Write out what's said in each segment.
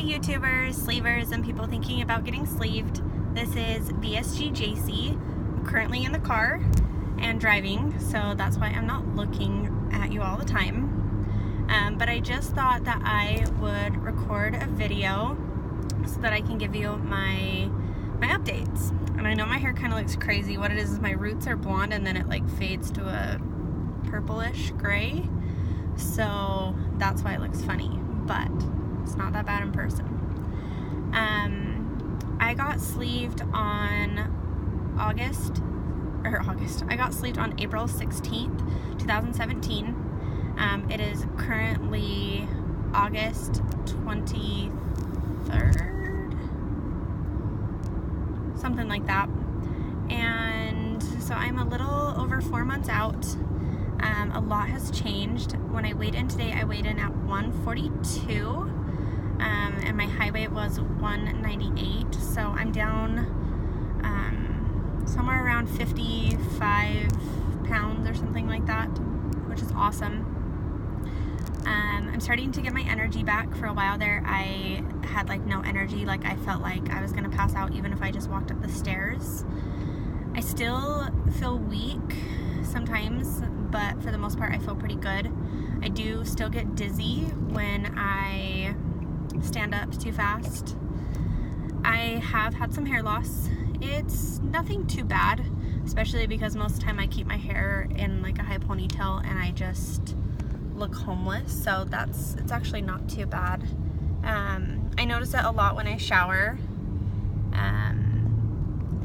Hi YouTubers, sleevers, and people thinking about getting sleeved. This is VSG JaCee. I'm currently in the car and driving, so that's why I'm not looking at you all the time. Um, but I just thought that I would record a video so that I can give you my my updates. And I know my hair kind of looks crazy. What it is is my roots are blonde and then it like fades to a purplish gray. So that's why it looks funny. But it's not that bad in person. Um, I got sleeved on August, or August, I got sleeved on April 16th, 2017. Um, it is currently August 23rd, something like that. And so I'm a little over four months out. Um, a lot has changed. When I weighed in today, I weighed in at 142 um, and my high weight was 198 so I'm down um, somewhere around 55 pounds or something like that which is awesome. Um, I'm starting to get my energy back. For a while there I had like no energy. Like I felt like I was gonna pass out even if I just walked up the stairs. I still feel weak sometimes but for the most part I feel pretty good. I do still get dizzy when I stand up too fast. I have had some hair loss. It's nothing too bad, especially because most of the time I keep my hair in like a high ponytail and I just look homeless. So that's, it's actually not too bad. Um, I notice it a lot when I shower. Um,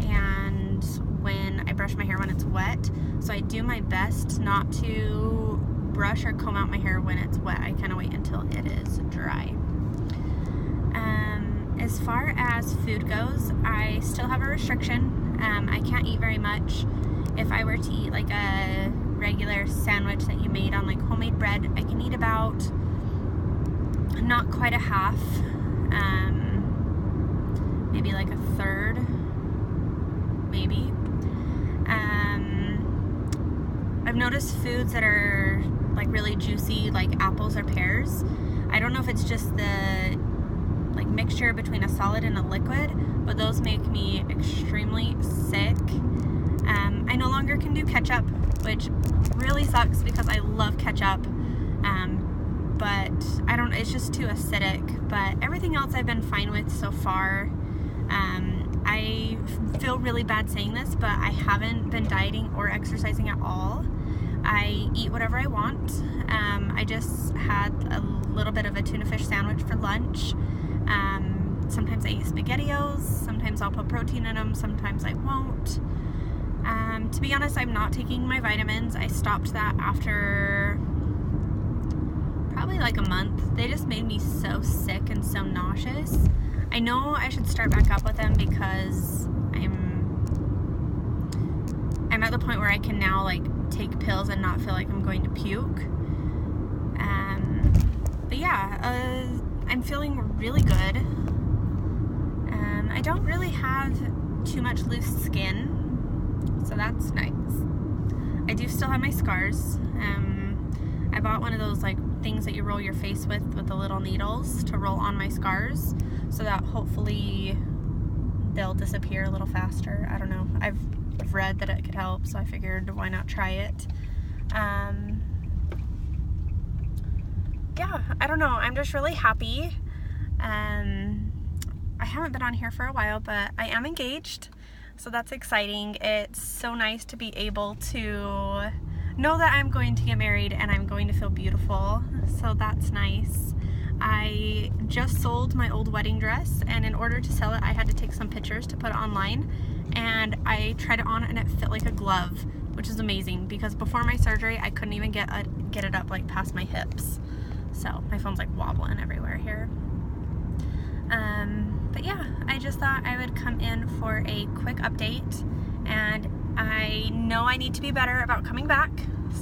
and when I brush my hair when it's wet. So I do my best not to brush or comb out my hair when it's wet. I kind of wait until it is dry. Um, as far as food goes, I still have a restriction. Um, I can't eat very much. If I were to eat like a regular sandwich that you made on like homemade bread, I can eat about not quite a half, um, maybe like a third, maybe. Um, I've noticed foods that are like really juicy, like apples or pears. I don't know if it's just the mixture between a solid and a liquid, but those make me extremely sick. Um, I no longer can do ketchup, which really sucks because I love ketchup. Um, but I don't, it's just too acidic. But everything else I've been fine with so far. Um, I feel really bad saying this, but I haven't been dieting or exercising at all. I eat whatever I want. Um, I just had a little bit of a tuna fish sandwich for lunch. Um, sometimes I eat SpaghettiOs, sometimes I'll put protein in them, sometimes I won't. Um, to be honest, I'm not taking my vitamins. I stopped that after probably like a month. They just made me so sick and so nauseous. I know I should start back up with them because I'm I'm at the point where I can now like take pills and not feel like I'm going to puke. Um, but yeah, uh, I'm feeling really good. Um, I don't really have too much loose skin, so that's nice. I do still have my scars. Um, I bought one of those like things that you roll your face with with the little needles to roll on my scars so that hopefully they'll disappear a little faster. I don't know. I've, read that it could help, so I figured why not try it. Um, yeah, I don't know. I'm just really happy. Um, I haven't been on here for a while, but I am engaged, so that's exciting. It's so nice to be able to know that I'm going to get married and I'm going to feel beautiful, so that's nice. I just sold my old wedding dress, and in order to sell it, I had to take some pictures to put it online, and I tried it on and it fit like a glove, which is amazing because before my surgery, I couldn't even get, a, get it up like past my hips. So my phone's like wobbling everywhere here. Um, but yeah, I just thought I would come in for a quick update and I know I need to be better about coming back,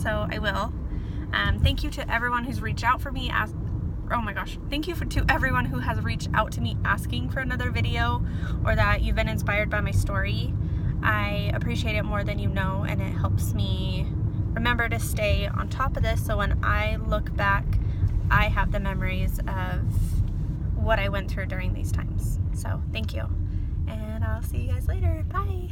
so I will. Um, thank you to everyone who's reached out for me. As, oh my gosh, thank you for, to everyone who has reached out to me asking for another video or that you've been inspired by my story. I appreciate it more than you know and it helps me remember to stay on top of this so when I look back I have the memories of what I went through during these times. So thank you. And I'll see you guys later. Bye.